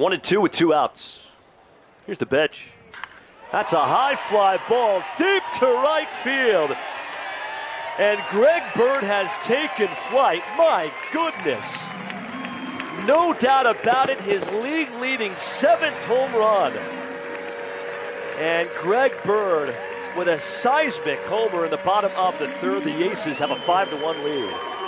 One and two with two outs. Here's the bench. That's a high fly ball deep to right field. And Greg Bird has taken flight. My goodness. No doubt about it, his league leading seventh home run. And Greg Bird with a seismic homer in the bottom of the third. The Aces have a 5 to 1 lead.